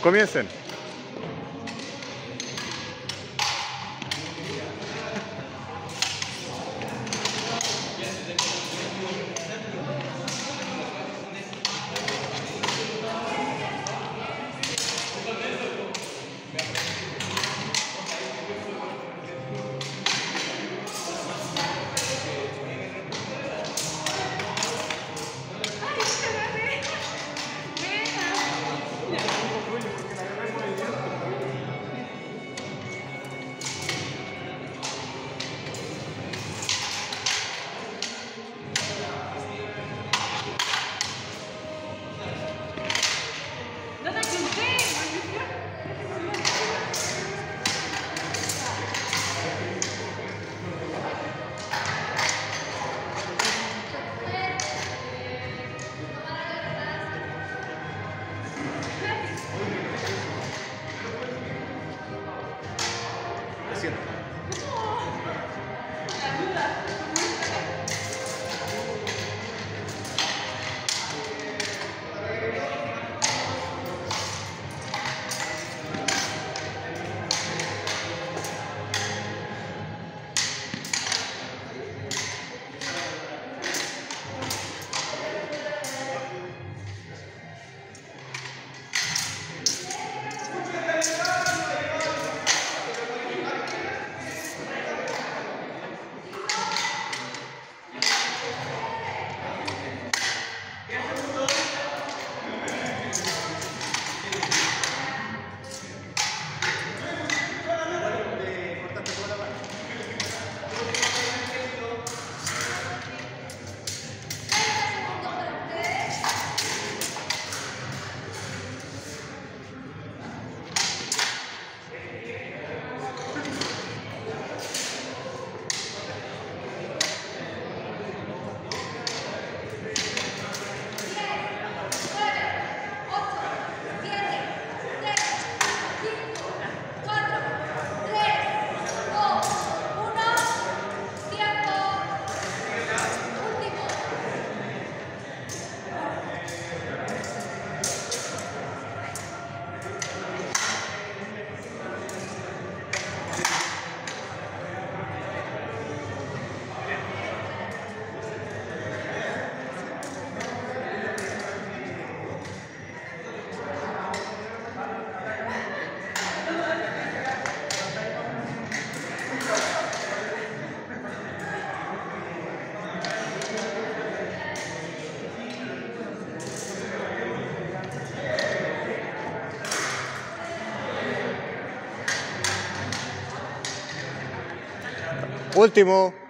Comiencen. haciendo. Último.